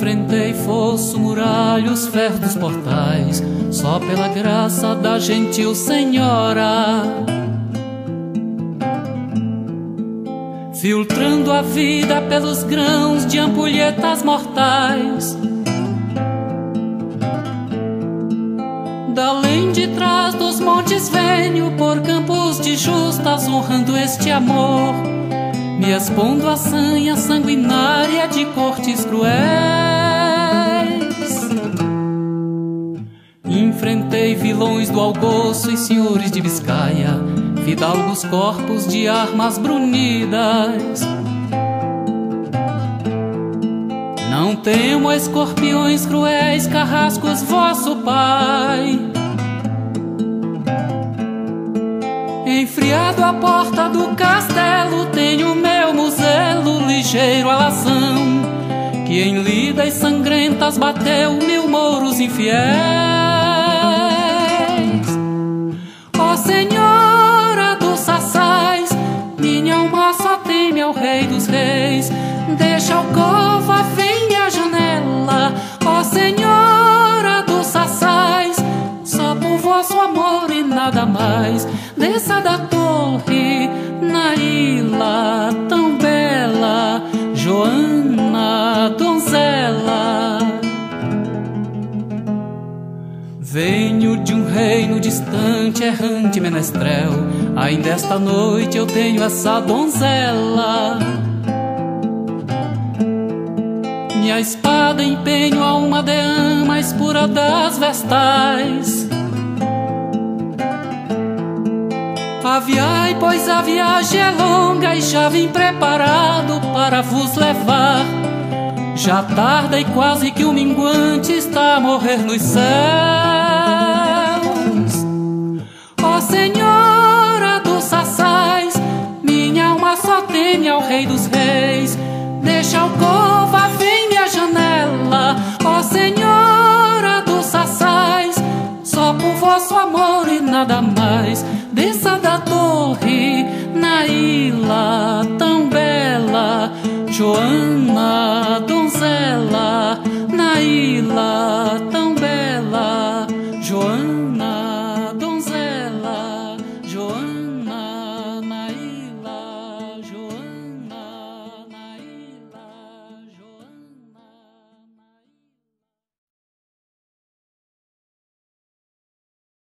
Enfrentei fosso, muralhos, ferros portais, só pela graça da gentil senhora. Filtrando a vida pelos grãos de ampulhetas mortais. Além de trás dos montes venho por campos de justas honrando este amor me expondo a sanha sanguinária de cortes cruéis. Enfrentei vilões do Algoço e senhores de Biscaia, fidalgos corpos de armas brunidas. Não temo escorpiões cruéis, carrascos, vosso pai. Enfriado à porta do sangrentas bateu mil mouros infiéis. Ó Senhora dos Sassais, minha alma só teme ao Rei dos Reis, deixa o cova, vem minha janela, ó Senhora dos Sassais, só por vosso amor e nada mais. Desça da torre distante, errante menestrel. Ainda esta noite eu tenho essa donzela. Minha espada empenho a uma deã mais pura das vestais. Aviai, pois a viagem é longa e já vim preparado para vos levar. Já tarda e quase que o minguante está a morrer nos céus. Só teme ao Rei dos Reis. Deixa o alcova, vem minha janela, ó Senhora dos Sassais. Só por vosso amor e nada mais, desça da torre na ilha tão bela, Joana, donzela, na ilha tão bela, Joana.